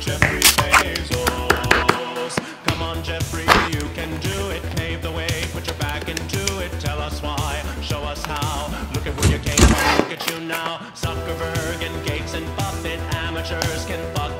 Jeffrey Bezos. Come on, Jeffrey, you can do it. Pave the way, put your back into it. Tell us why, show us how. Look at where you came from, look at you now. Zuckerberg and Gates and Buffett, amateurs can fuck.